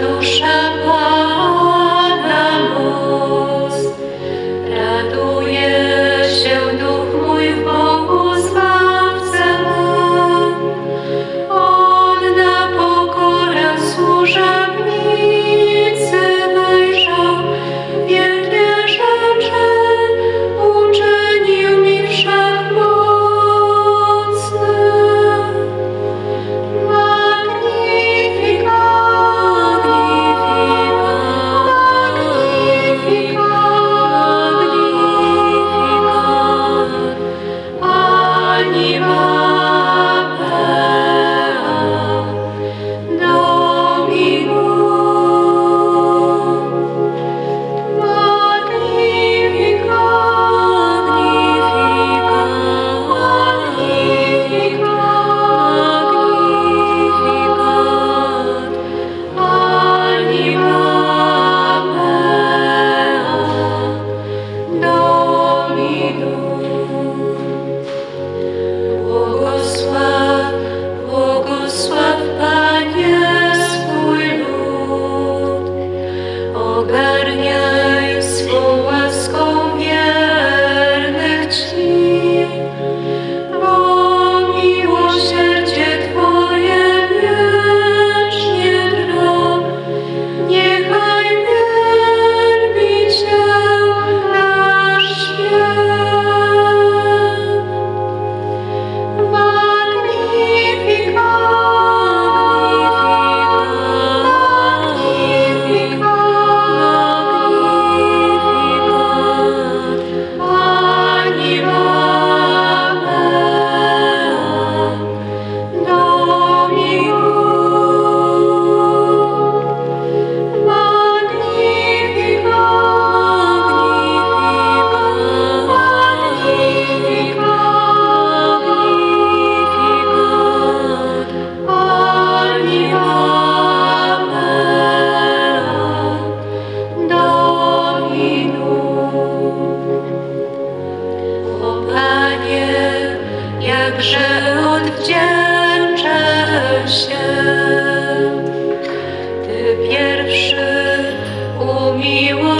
都傻瓜 że odwdzięczę się. Ty pierwszy umiłowałeś